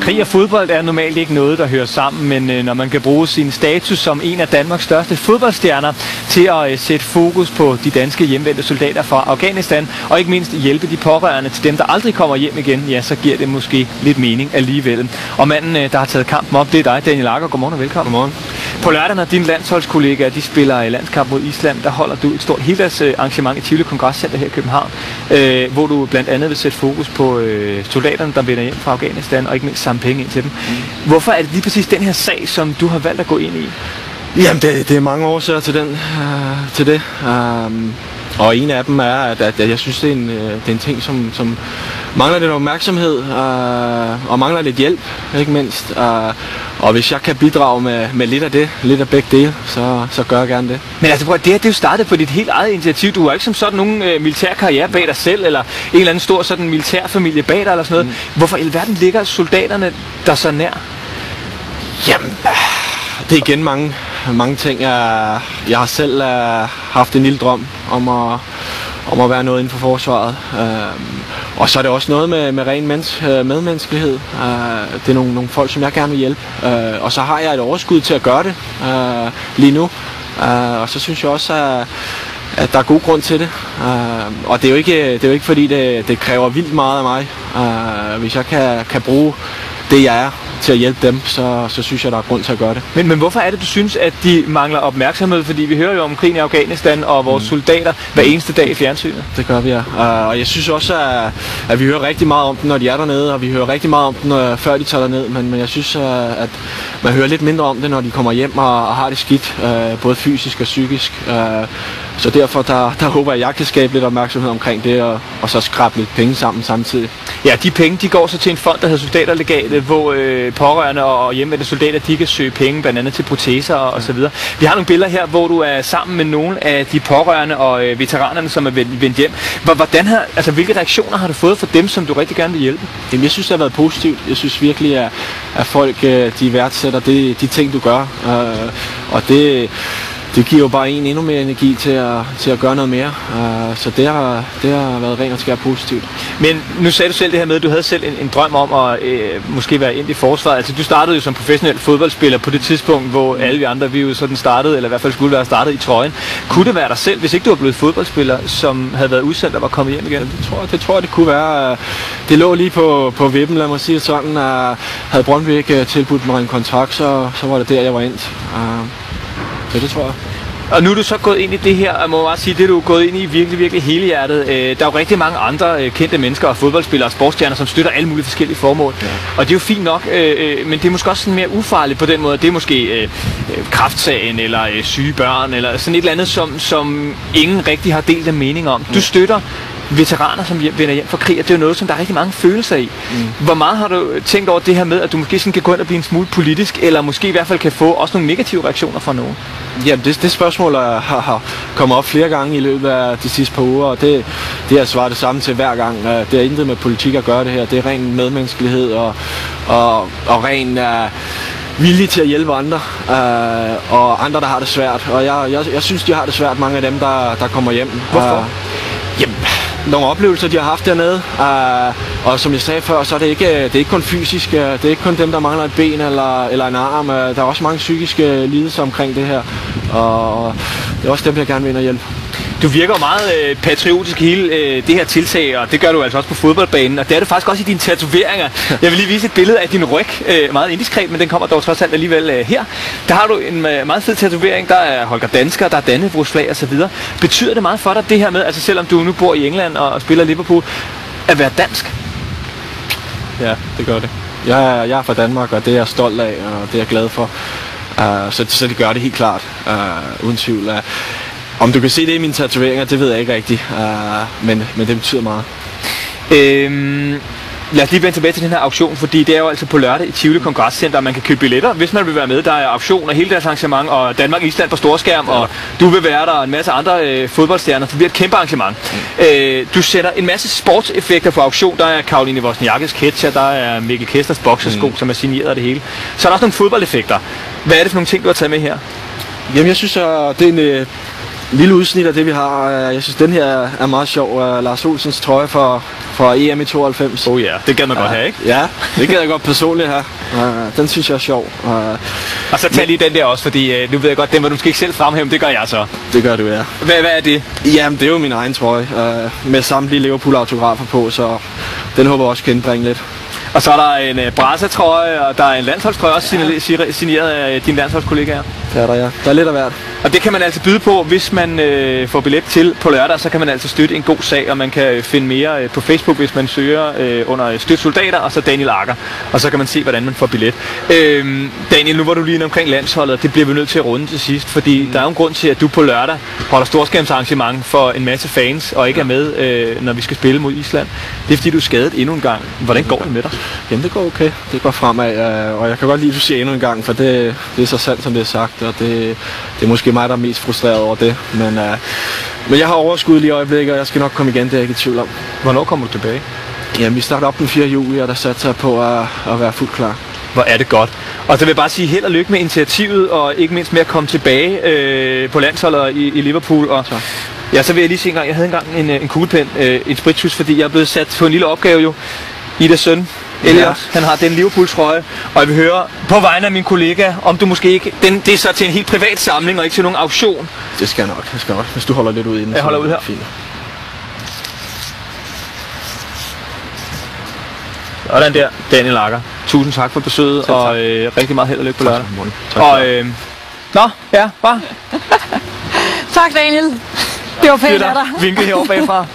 Krig og fodbold er normalt ikke noget, der hører sammen, men øh, når man kan bruge sin status som en af Danmarks største fodboldstjerner til at øh, sætte fokus på de danske hjemvendte soldater fra Afghanistan, og ikke mindst hjælpe de pårørende til dem, der aldrig kommer hjem igen, ja, så giver det måske lidt mening alligevel. Og manden, øh, der har taget kampen op, det er dig, Daniel Akker. Godmorgen og velkommen. Godmorgen. På lørdag, når dine landsholdskollegaer de spiller i landskamp mod Island, der holder du et stort heldags arrangement i Tivoli Kongresscenter her i København, øh, hvor du blandt andet vil sætte fokus på øh, soldaterne, der vender hjem fra Afghanistan, og ikke mindst samle penge ind til dem. Mm. Hvorfor er det lige præcis den her sag, som du har valgt at gå ind i? Jamen, det, det er mange årsager til, den, øh, til det. Um, og en af dem er, at, at jeg synes, det er en, øh, det er en ting, som, som mangler lidt opmærksomhed øh, og mangler lidt hjælp, ikke mindst. Øh, og hvis jeg kan bidrage med, med lidt af det, lidt af begge dele, så, så gør jeg gerne det. Men altså prøv det her, det er jo startet på dit helt eget initiativ. Du har ikke som sådan nogen øh, militær karriere bag dig selv, eller en eller anden stor sådan militærfamilie bag dig, eller sådan noget. Mm. Hvorfor i alverden ligger soldaterne der så nær? Jamen, det er igen mange, mange ting. Jeg, jeg har selv uh, haft en lille drøm om at, om at være noget inden for forsvaret. Uh, og så er det også noget med, med ren mens, øh, medmenneskelighed. Uh, det er nogle, nogle folk, som jeg gerne vil hjælpe. Uh, og så har jeg et overskud til at gøre det uh, lige nu. Uh, og så synes jeg også, at at der er god grund til det. Uh, og det er jo ikke, det er jo ikke fordi, det, det kræver vildt meget af mig. Uh, hvis jeg kan, kan bruge det, jeg er, til at hjælpe dem, så, så synes jeg, der er grund til at gøre det. Men, men hvorfor er det, du synes, at de mangler opmærksomhed? Fordi vi hører jo om krigen i Afghanistan og vores mm. soldater hver eneste dag i fjernsynet. Det gør vi, ja. Uh, og jeg synes også, at, at vi hører rigtig meget om dem, når de er dernede, og vi hører rigtig meget om dem, når, før de tager derned. Men, men jeg synes, uh, at man hører lidt mindre om det, når de kommer hjem og, og har det skidt, uh, både fysisk og psykisk. Så derfor der, der håber jeg, at jeg kan skabe lidt opmærksomhed omkring det, og, og så skrabe lidt penge sammen samtidig. Ja, de penge de går så til en fond, der hedder Soldaterlegatet, hvor øh, pårørende og hjemvendte soldater, de kan søge penge, blandt andet til proteser og, og så videre. Vi har nogle billeder her, hvor du er sammen med nogle af de pårørende og øh, veteranerne, som er vendt hjem. Hvordan har, altså, hvilke reaktioner har du fået fra dem, som du rigtig gerne vil hjælpe? Jamen, jeg synes, det har været positivt. Jeg synes virkelig, at, at folk øh, de værdsætter det, de ting, du gør. Øh, og det det giver jo bare en endnu mere energi til at, til at gøre noget mere. Uh, så det har, det har været rent og skær positivt. Men nu sagde du selv det her med, at du havde selv en, en drøm om at øh, måske være ind i forsvaret. Altså du startede jo som professionel fodboldspiller på det tidspunkt, hvor alle vi andre, vi jo sådan startede, eller i hvert fald skulle være startet i trøjen. Kunne det være dig selv, hvis ikke du var blevet fodboldspiller, som havde været udsendt og var kommet hjem igen? Det tror jeg, det, tror jeg, det kunne være. Det lå lige på, på vippen, lad mig sige sådan. Uh, havde Brøndby ikke tilbudt mig en kontrakt, så, så var det der, jeg var endt. Uh, så det tror jeg. Og nu er du så gået ind i det her, og må bare sige, det du er gået ind i virkelig, virkelig hele hjertet. Øh, der er jo rigtig mange andre øh, kendte mennesker og fodboldspillere og sportsstjerner, som støtter alle mulige forskellige formål. Ja. Og det er jo fint nok, øh, øh, men det er måske også sådan mere ufarligt på den måde. Det er måske øh, øh, kraftsagen, eller øh, syge børn, eller sådan et eller andet, som, som ingen rigtig har delt en mening om. Du støtter veteraner, som vender hjem fra krig, og det er jo noget, som der er rigtig mange følelser i. Mm. Hvor meget har du tænkt over det her med, at du måske sådan kan gå ind og blive en smule politisk, eller måske i hvert fald kan få også nogle negative reaktioner fra nogen? Ja, det, det spørgsmål har, har kommet op flere gange i løbet af de sidste par uger, og det, det har svaret det samme til hver gang. Det har intet med politik at gøre det her. Det er ren medmenneskelighed og, og, og ren... Uh, villige til at hjælpe andre, uh, og andre, der har det svært. Og jeg, jeg, jeg synes, de har det svært, mange af dem, der, der kommer hjem. Hvorfor? Uh, jamen, nogle oplevelser, de har haft dernede. Uh, og som jeg sagde før, så er det ikke, det er ikke kun fysisk. Det er ikke kun dem, der mangler et ben eller, eller en arm. Uh, der er også mange psykiske lidelser omkring det her. Og det er også dem, jeg gerne vil ind og hjælpe. Du virker meget øh, patriotisk hele øh, det her tiltag, og det gør du altså også på fodboldbanen, og det er det faktisk også i dine tatoveringer. Jeg vil lige vise et billede af din ryg, øh, meget indiskret, men den kommer dog trods alt alligevel øh, her. Der har du en øh, meget fed tatovering, der er Holger Dansker, der er så videre. Betyder det meget for dig det her med, altså selvom du nu bor i England og, og spiller Liverpool, at være dansk? Ja, det gør det. Jeg er, jeg er fra Danmark, og det er jeg stolt af, og det er jeg glad for. Uh, så, så det gør det helt klart, uh, uden tvivl. Uh, om du kan se det i mine tatoveringer, det ved jeg ikke rigtigt, uh, men, men det betyder meget. Øhm, Lad os lige vende tilbage til den her auktion, fordi det er jo altså på lørdag i Tivoli Kongresscenter, man kan købe billetter, hvis man vil være med. Der er auktion af hele deres arrangement, og Danmark Island på storskærm, ja. og du vil være der, og en masse andre øh, fodboldstjerner. Det bliver et kæmpe arrangement. Mm. Øh, du sætter en masse sportseffekter på auktion. Der er Karoline Wozniakkis ketcher, der er Mikkel Kesters boksesko, mm. som er signeret af det hele. Så er der også nogle fodboldeffekter. Hvad er det for nogle ting, du har taget med her? Jamen, jeg synes, at det er en, øh, lille udsnit af det, vi har. Øh, Jeg synes, den her er meget sjov. Øh, Lars Olsens trøje for, for EM i 92. Oh ja, det gad man ja. godt have, ikke? Ja, det gad jeg godt personligt have. Øh, Den synes jeg er sjov. Og så tag lige den der også, fordi nu ved jeg godt, den var du måske ikke selv fremhæve, det gør jeg så. Det gør du, ja. Hvad, hvad er det? Jamen, det er jo min egen trøje. Med samtlige Liverpool-autografer på, så den håber jeg også kan indbringe lidt. Og så er der en øh, Brasa-trøje, og der er en landsholdstrøje også signale- signeret af dine landsholdskollegaer. Det er der, ja. Der er lidt af hvert. Og det kan man altså byde på, hvis man øh, får billet til på lørdag, så kan man altså støtte en god sag, og man kan øh, finde mere øh, på Facebook, hvis man søger øh, under øh, Støt Soldater, og så Daniel Akker, og så kan man se, hvordan man får billet. Øh, Daniel, nu var du lige omkring landsholdet, og det bliver vi nødt til at runde til sidst, fordi mm. der er jo en grund til, at du på lørdag holder storskærmsarrangement for en masse fans, og ikke er med, øh, når vi skal spille mod Island. Det er fordi, du er skadet endnu en gang. Hvordan går det med dig? Jamen, det går okay. Det går fremad, øh, og jeg kan godt lide, at du siger endnu en gang, for det, det er så sandt, som det er sagt, og det, det er måske mig, der er mest frustreret over det. Men, øh, men jeg har overskud lige i øjeblikket, og jeg skal nok komme igen, det er jeg ikke i tvivl om. Hvornår kommer du tilbage? Jamen, vi starter op den 4. juli, og der satser jeg på at, at være fuldt klar. Hvor er det godt. Og så vil jeg bare sige held og lykke med initiativet, og ikke mindst med at komme tilbage øh, på landsholdet i, i Liverpool. Og, Tak. ja, så vil jeg lige sige en gang, jeg havde engang en, øh, en kuglepen, øh, en spritus, fordi jeg er blevet sat på en lille opgave jo. Ida søn, Elias, Ja. han har den Liverpool-trøje, og jeg vil høre på vegne af min kollega, om du måske ikke, den, det er så til en helt privat samling, og ikke til nogen auktion. Det skal jeg nok, jeg skal nok. Hvis du holder lidt ud i den. Jeg holder er ud det her. Fint. Sådan der, Daniel Akker. Tusind tak for besøget, tak. og øh, rigtig meget held og lykke på lørdag. Tak Og, det. øh, nå, ja, bare Tak, Daniel. Det var pænt af dig. vinke herovre bagfra.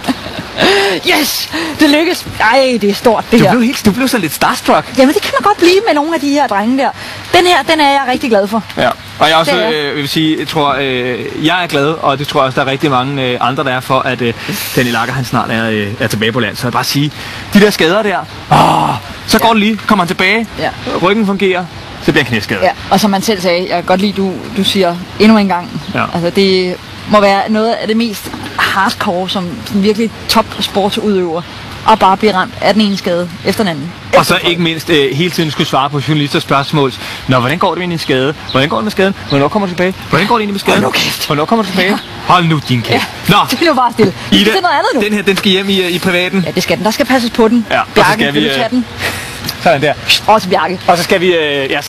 Yes! Det lykkes. Ej, det er stort, det Du her. blev, helt, du blev så lidt starstruck. Jamen, det kan man godt blive med nogle af de her drenge der. Den her, den er jeg rigtig glad for. Ja, og jeg også øh, vil sige, jeg tror, øh, jeg er glad, og det tror jeg også, der er rigtig mange øh, andre, der er for, at øh, Daniel Akker, han snart er, øh, er tilbage på land. Så jeg bare sige, de der skader der, åh, så går det lige, kommer han tilbage, Ja. ryggen fungerer, så bliver han knæskadet. Ja, og som man selv sagde, jeg kan godt lide, du, du siger endnu en gang. Ja. Altså, det må være noget af det mest hardcore, som sådan virkelig top sportsudøver. Og bare blive ramt af den ene skade efter den anden. Og så ikke mindst øh, hele tiden skulle svare på journalisters spørgsmål. Nå, hvordan går det med din skade? Hvordan går det med skaden? Hvornår kommer du tilbage? Hvordan går det egentlig med skaden? Hold nu kæft. Hvornår kommer du tilbage? Hold nu din kæft. Nå, Det er nu bare stille. Ida, til noget andet nu. den her, den skal hjem i, øh, i privaten. Ja, det skal den. Der skal passes på den. Ja, og så Bjarke, skal vi, øh, den? Sådan der. Også Bjarke. Og så skal vi, øh, ja,